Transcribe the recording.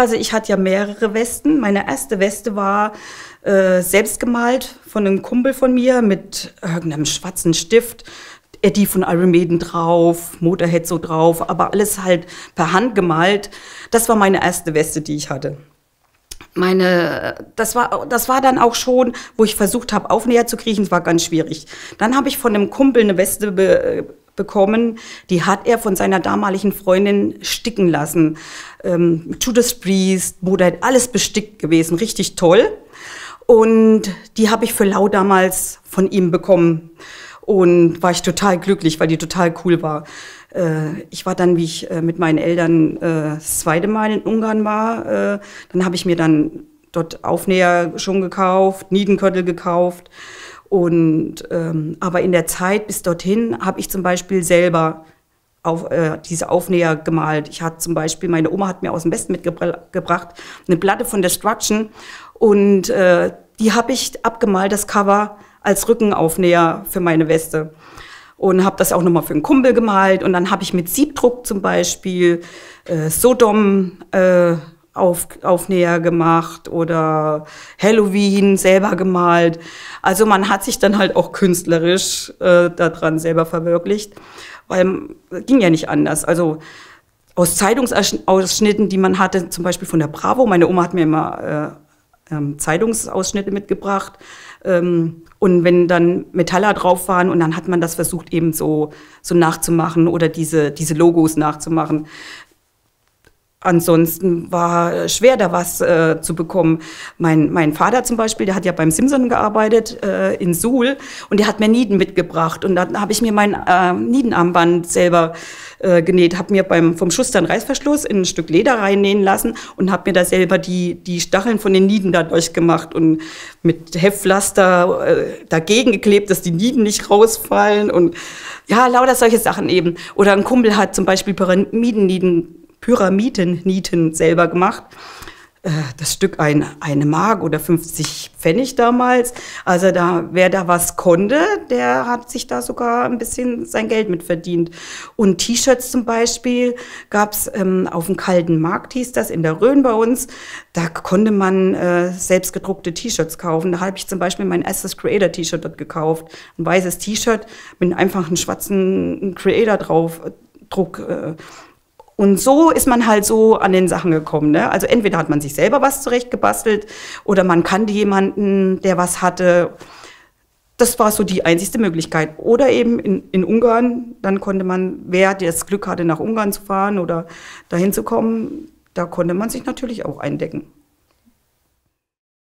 Also ich hatte ja mehrere Westen. Meine erste Weste war äh, selbst gemalt von einem Kumpel von mir mit irgendeinem schwarzen Stift. Eddie von Iron Maiden drauf, Motorhead so drauf, aber alles halt per Hand gemalt. Das war meine erste Weste, die ich hatte. Meine, das war, das war dann auch schon, wo ich versucht habe, Aufnäher zu kriechen, es war ganz schwierig. Dann habe ich von einem Kumpel eine Weste be, bekommen, die hat er von seiner damaligen Freundin sticken lassen. Ähm, Judas Priest, Motorhead, alles bestickt gewesen, richtig toll. Und die habe ich für Lau damals von ihm bekommen und war ich total glücklich, weil die total cool war. Äh, ich war dann, wie ich äh, mit meinen Eltern äh, das zweite Mal in Ungarn war, äh, dann habe ich mir dann dort Aufnäher schon gekauft, Niedenköttel gekauft. Und ähm, aber in der Zeit bis dorthin habe ich zum Beispiel selber auf, äh, diese Aufnäher gemalt. Ich hatte zum Beispiel, meine Oma hat mir aus dem Westen mitgebracht, eine Platte von Destruction und äh, die habe ich abgemalt, das Cover als Rückenaufnäher für meine Weste. Und habe das auch nochmal für einen Kumpel gemalt. Und dann habe ich mit Siebdruck zum Beispiel äh, Sodom äh, auf, Aufnäher gemacht oder Halloween selber gemalt. Also man hat sich dann halt auch künstlerisch äh, daran selber verwirklicht, weil äh, ging ja nicht anders. Also aus Zeitungsausschnitten, die man hatte, zum Beispiel von der Bravo, meine Oma hat mir immer äh, ähm, Zeitungsausschnitte mitgebracht. Ähm, und wenn dann Metaller drauf waren und dann hat man das versucht eben so, so nachzumachen oder diese, diese Logos nachzumachen. Ansonsten war schwer, da was äh, zu bekommen. Mein, mein Vater zum Beispiel, der hat ja beim Simson gearbeitet äh, in Suhl und der hat mir Nieden mitgebracht. Und dann habe ich mir mein äh, Niedenarmband selber äh, genäht, habe mir beim, vom Schuster einen Reißverschluss in ein Stück Leder reinnähen lassen und habe mir da selber die, die Stacheln von den Nieden dadurch gemacht und mit Heftpflaster äh, dagegen geklebt, dass die Nieden nicht rausfallen und ja, lauter solche Sachen eben. Oder ein Kumpel hat zum Beispiel Pyramidennieden Pyramiden-Nieten selber gemacht. Äh, das Stück ein, eine Mark oder 50 Pfennig damals. Also da, wer da was konnte, der hat sich da sogar ein bisschen sein Geld mit verdient. Und T-Shirts zum Beispiel gab's ähm, auf dem kalten Markt, hieß das, in der Rhön bei uns. Da konnte man äh, selbst gedruckte T-Shirts kaufen. Da habe ich zum Beispiel mein erstes Creator-T-Shirt dort gekauft. Ein weißes T-Shirt mit einfach einem schwarzen Creator drauf, Druck. Äh, und so ist man halt so an den Sachen gekommen. Ne? Also entweder hat man sich selber was zurechtgebastelt oder man kannte jemanden, der was hatte. Das war so die einzigste Möglichkeit. Oder eben in, in Ungarn, dann konnte man, wer das Glück hatte, nach Ungarn zu fahren oder dahin zu kommen, da konnte man sich natürlich auch eindecken.